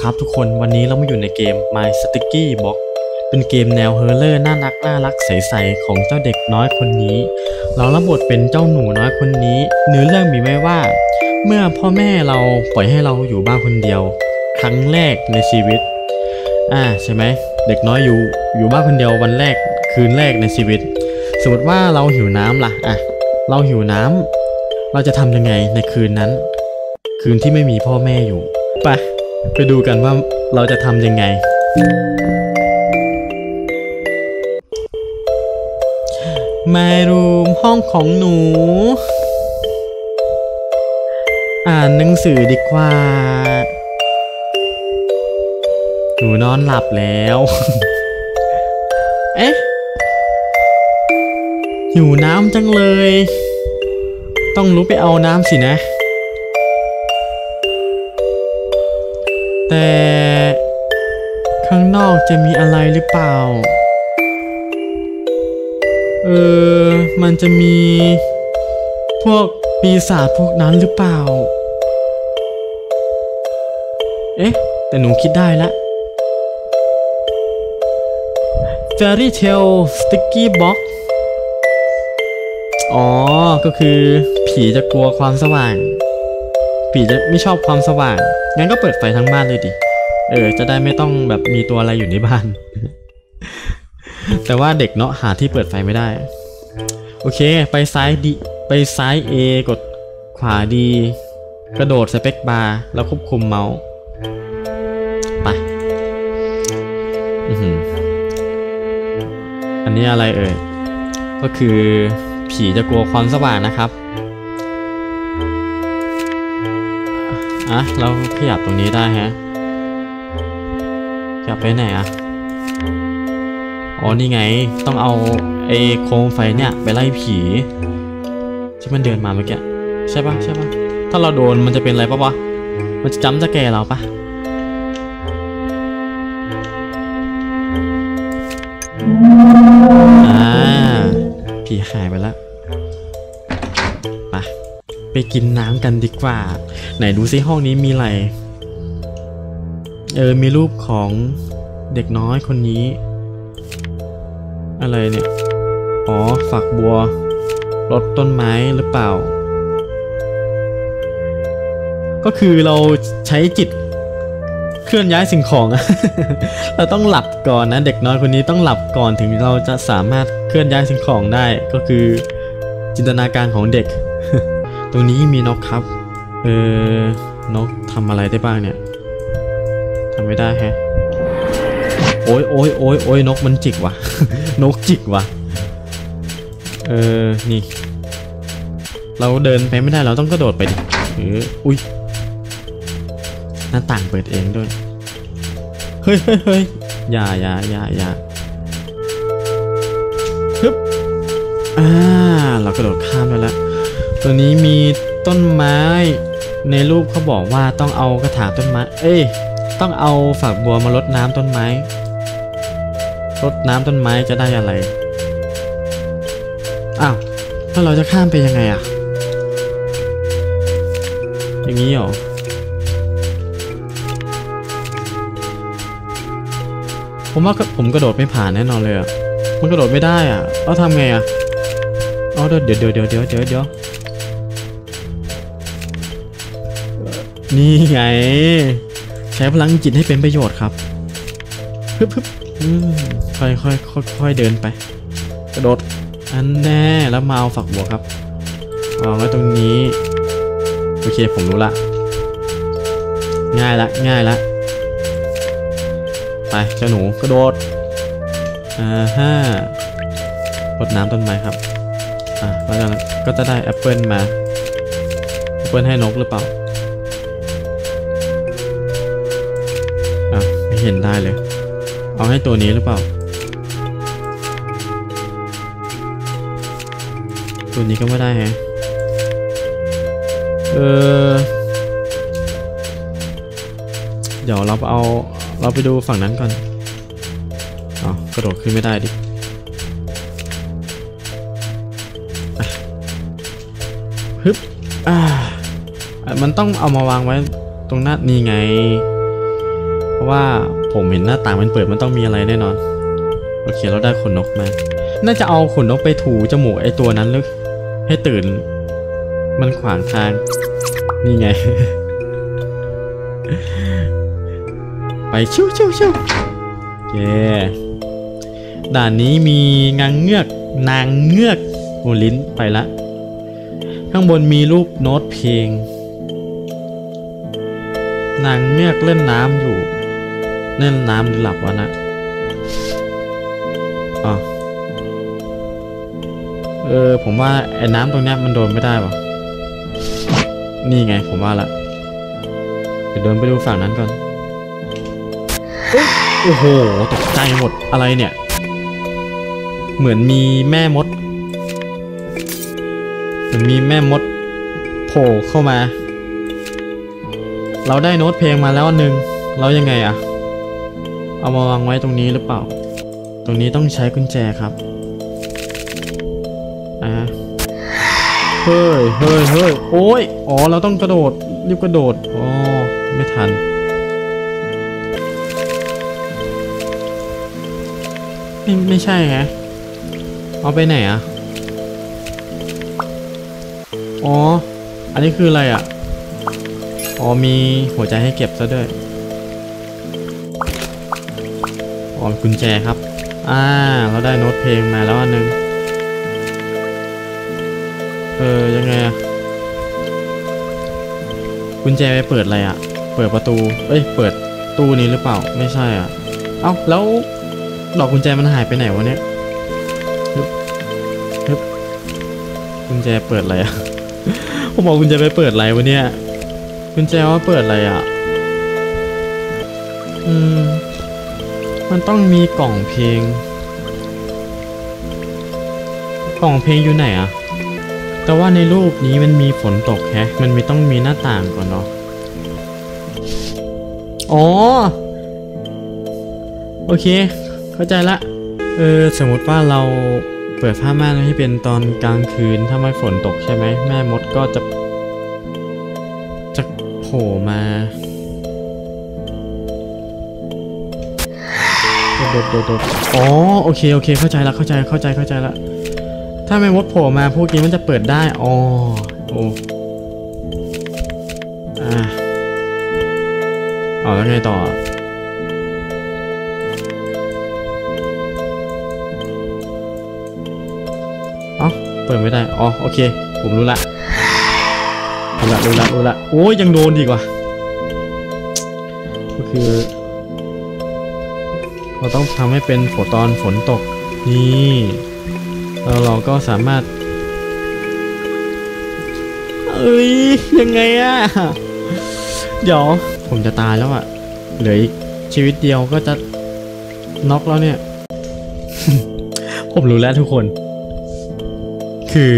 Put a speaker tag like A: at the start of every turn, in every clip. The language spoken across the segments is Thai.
A: ครับทุกคนวันนี้เรามาอยู่ในเกม My Sticker Book เป็นเกมแนว horror น่ารักน่ารักใสๆของเจ้าเด็กน้อยคนนี้ เรารับบทเป็นเจ้าหนูน้อยคนนี้ เนื้อเรื่องมีไว้ว่า เมื่อพ่อแม่เราปล่อยให้เราอยู่บ้านคนเดียว ครั้งแรกในชีวิต อ่าใช่ไหมเด็กน้อยอยู่อยู่บ้านคนเดียววันแรกคืนแรกในชีวิต สมมติว่าเราหิวน้ำล่ะอะเราหิวน้ำเราจะทำยังไงในคืนนั้น คืนที่ไม่มีพ่อแม่อยู่ไป ไปดูกันว่าเราจะทำยังไง My room ห้องของหนู อ่านหนังสือดีกว่า หนูนอนหลับแล้ว เอ๊ะหิวน้ำจังเลย ต้องลุกไปเอาน้ำสินะ แต่ ข้างนอกจะมีอะไรหรือเปล่า เออ มันจะมี พวกปีศาจพวกนั้นหรือเปล่า เอ๊ะ แต่หนูคิดได้ละ Fairy Tale Sticky Box อ๋อ ก็คือ ผีจะกลัวความสว่าง ผีจะไม่ชอบความสว่าง งั้นก็เปิดไฟทั้งบ้านเลยดิ เออ จะได้ไม่ต้องแบบมีตัวอะไรอยู่ในบ้าน แต่ว่าเด็กเนาะหาที่เปิดไฟไม่ได้ โอเค ไปซ้ายดีไปซ้าย A กดขวาดี กระโดดสเปคบาร์แล้วควบคุมเมาส์ไปอือหืออันนี้อะไรเอ่ย ก็คือผีจะกลัวความสว่างนะครับ อะเราขยับตรงนี้ได้ฮะขยับไปไหนอะอ๋อนี่ไงต้องเอาไอ้โคมไฟเนี่ยไปไล่ผีที่มันเดินมาเมื่อกี้ใช่ปะใช่ปะถ้าเราโดนมันจะเป็นอะไรปะวะมันจะจำจะแกเราปะอ่าผีหายไปแล้ว กินน้ำกันดีกว่า ไหนดูซิห้องนี้มีอะไร เออ มีรูปของเด็กน้อยคนนี้ อะไรเนี่ย อ๋อ ฝักบัว รดต้นไม้หรือเปล่า ก็คือเราใช้จิตเคลื่อนย้ายสิ่งของ เราต้องหลับก่อนนะ เด็กน้อยคนนี้ต้องหลับก่อนถึงเราจะสามารถเคลื่อนย้ายสิ่งของได้ ก็คือจินตนาการของเด็ก ตรงนี้มีนกครับ เออนกทำอะไรได้บ้างเนี่ยทำไม่ได้แฮะโอ้ยโอ้ยโอ้ยโอ้ยนกมันจิกว่ะ นกจิกว่ะ เออ นี่ เราเดินไปไม่ได้เราต้องกระโดดไปดิเอออุ้ย หน้าต่างเปิดเองด้วย เฮ้ยเฮ้ยเฮ้ยอย่าอย่าอย่าอย่าฮึบอ่า เรากระโดดข้ามไปแล้ว ตัวนี้มีต้นไม้ ในรูปเขาบอกว่าต้องเอากระถางต้นไม้ เอ้ย ต้องเอาฝักบัวมารดน้ำต้นไม้รดน้ำต้นไม้จะได้อะไร อ้าว แล้วเราจะข้ามไปยังไงอะอย่างนี้หรอผมว่าผมกระโดดไม่ผ่านแน่นอนเลยอะมันกระโดดไม่ได้อะเราทำไงอะอ๋อเดี๋ยวเดี๋ยวเดี๋ยวเดี๋ยวเดี๋ยวเดี๋ยว นี่ไง ใช้พลังจิตให้เป็นประโยชน์ครับฮึบฮึบค่อยค่อยค่อยค่อยเดินไป กระโดด อันแน่แล้วมาเอาฝักบัวครับวางไว้ตรงนี้ โอเคผมรู้ละ ง่ายละง่ายละ ไปเจ้าหนูกระโดด อ่าฮะรดน้ำต้นไม้ครับ อะก็จะก็จะได้แอปเปิลมา แอปเปิลให้นกหรือเปล่า เห็นได้เลย เอาให้ตัวนี้หรือเปล่า ตัวนี้ก็ไม่ได้แฮะเออเดี๋ยวเราเอาเราไปดูฝั่งนั้นก่อนอ๋อกระโดดขึ้นไม่ได้ดิฮึบอ่าอะมันต้องเอามาวางไว้ตรงหน้านี่ไง ราะว่าผมเห็นหน้าต่างมันเปิดมันต้องมีอะไรแน่นอน โอเคเราได้ขนนกมา น่าจะเอาขนนกไปถูจมูกไอตัวนั้นหรือให้ตื่น มันขวางทาง นี่ไง ไปชิวชิวชิวเย้ด่านนี้มีงางเงือกนางเงือกโอลิ้นไปละ ข้างบนมีรูปโน้ตเพลง นางเงือกเล่นน้ำอยู่ เล่นน้ำหรือหลับวะนะอ๋อเออ ผมว่าไอ้น้ำตรงเนี้ยมันโดนไม่ได้วะนี่ไงผมว่าละเดี๋ยวเดินไปดูฝั่งนั้นก่อนเอ้ยโอ้โห ตกใจหมดอะไรเนี่ย เหมือนมีแม่มด เหมือนมีแม่มดโผล่เข้ามา เราได้โน้ตเพลงมาแล้วนหนึ่งแล้วยังไงอะ เอามาวางไว้ตรงนี้หรือเปล่า ตรงนี้ต้องใช้กุญแจครับอ่าเฮ้ยเฮ้ยเฮ้ยโอ้ยอ๋อ เราต้องกระโดด รีบกระโดด อ๋อ ไม่ทัน ไม่ไม่ใช่ไงเอาไปไหนอะอ๋อ อันนี้คืออะไรอะอ๋อ มีหัวใจให้เก็บซะด้วย อ๋อกุญแจครับ อ่า เราได้โน้ตเพลงมาแล้วอันหนึง เออ ยังไงอะกุญแจไปเปิดอะไรอะเปิดประตู เอ้ย เปิดตู้นี้หรือเปล่า ไม่ใช่อะ เอ้า แล้วดอกกุญแจมันหายไปไหนวะเนี่ยฮึบฮึบกุญแจเปิดอะไรอะผมบอกกุญแจไปเปิดอะไรวะเนี่ยกุญแจว่าเปิดอะไรอะอืม มันต้องมีกล่องเพลง กล่องเพลงอยู่ไหนอะแต่ว่าในรูปนี้มันมีฝนตกแฮะ มันมีต้องมีหน้าต่างก่อนเนาะ อ๋อ โอเค เข้าใจละ เออ สมมติว่าเราเปิดผ้าม่านให้เป็นตอนกลางคืน ถ้าไม่ฝนตกใช่ไหม แม่มดก็จะ จะโผล่มา โดดโดดโดดอ๋อโอเคโอเคเข้าใจละเข้าใจเข้าใจเข้าใจละถ้าแม่มดโผล่มาพวกนี้มันจะเปิดได้อ๋อโอ้อ่าอ๋อแล้วไงต่อเอ้าเปิดไม่ได้อ๋อโอเค ผมรู้ละรู้ละรู้ละรู้ละโอ้ยยังโดนดีกว่าก็คือ เราต้องทำให้เป็นฝนตอนฝนตก นี่แล้วเราก็สามารถเอ้ยยังไงอะเดี๋ยวผมจะตายแล้วอะเหลืออีกชีวิตเดียวก็จะน็อกแล้วเนี่ย ผมรู้แล้วทุกคน คือ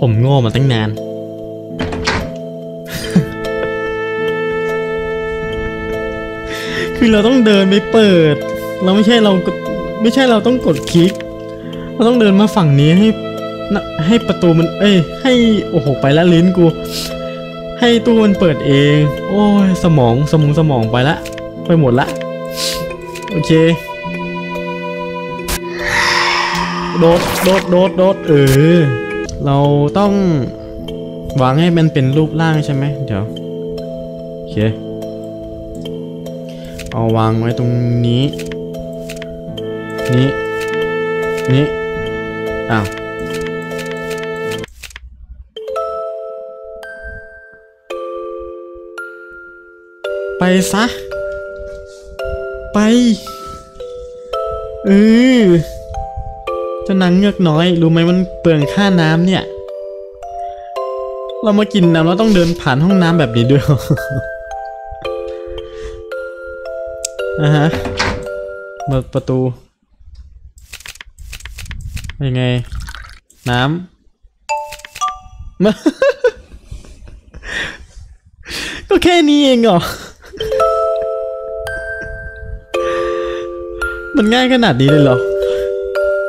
A: ผมโง่มาตั้งนาน คือเราต้องเดินไปเปิด เราไม่ใช่เราไม่ใช่เราต้องกดคลิก เราต้องเดินมาฝั่งนี้ให้ให้ประตูมัน เอ้ย ให้โอ้โหไปแล้วลิ้นกู ให้ตู้มันเปิดเอง โอ้ยสมองสมองสมองไปละ ไปหมดละ โอเค โดดโดดโดดโดดเออ เราต้องวางให้มันเป็นรูปร่างใช่ไหมเดี๋ยว โอเค เอาวางไว้ตรงนี้ นี้ นี้ อ้าว ไปซะ ไป เออเจ้านางเงือกน้อย รู้ไหมมันเปลืองค่าน้ำเนี่ย เรามากินน้ำเราต้องเดินผ่านห้องน้ำแบบนี้ด้วยอะฮะเปิดประตู ยังไง น้ำมาก็แค่นี้เองเหรอ มันง่ายขนาดนี้เลยเหรอ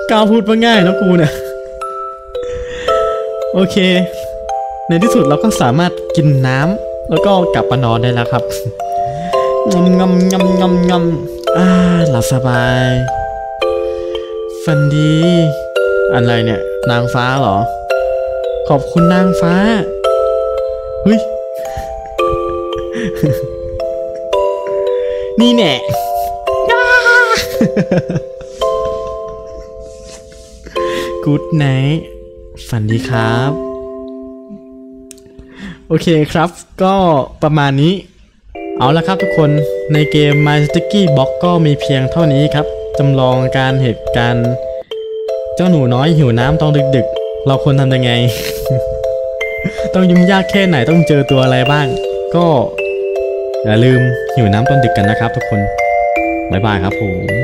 A: กาวพูดว่าง่ายนะกูเนี่ย โอเค ในที่สุดเราก็สามารถกินน้ำแล้วก็กลับมานอนได้แล้วครับงำงำงำงำงำอ่าหลับสบาย ฝันดี อะไรเนี่ย นางฟ้าเหรอ ขอบคุณนางฟ้าเฮ้ยนี่แน่กูดไนท์ฝันดีครับ โอเคครับ ก็ประมาณนี้ เอาละครับทุกคนในเกม My Sticky Block ก็มีเพียงเท่านี้ครับจำลองการเหตุการณ์ จ้าหนูน้อยหิวน้ำตอนดึกๆ เราควรทำยังไง ต้องยุ่งยากแค่ไหนต้องเจอตัวอะไรบ้าง ก็อย่าลืมหิวน้ำตอนดึกกันนะครับทุกคน บ๊ายบายครับผม